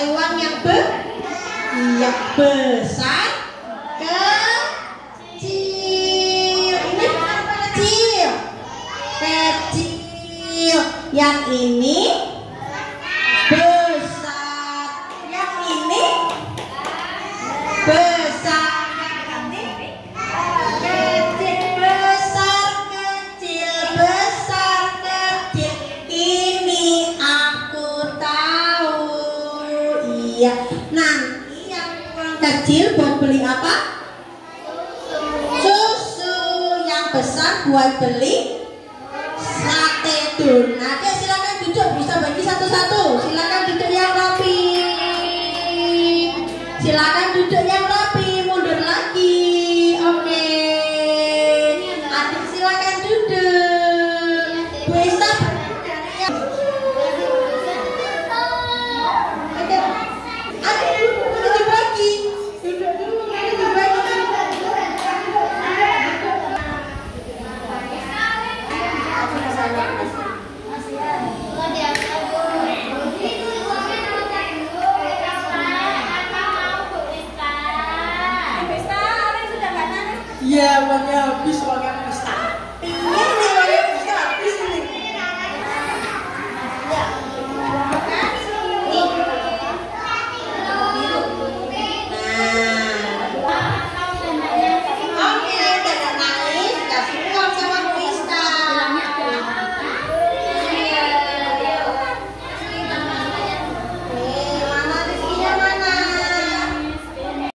Uang yang be? Yang besar. Kecil. Ini? Kecil. Kecil. Yang ini ya nanti yang kurang kecil buat beli apa? Susu yang besar buat beli sate donat. Ya silakan duduk. Bisa bagi satu-satu. Silakan duduk yang rapi. Silakan duduk yang rapi. Iya, uangnya habis, uangnya habis. Iya,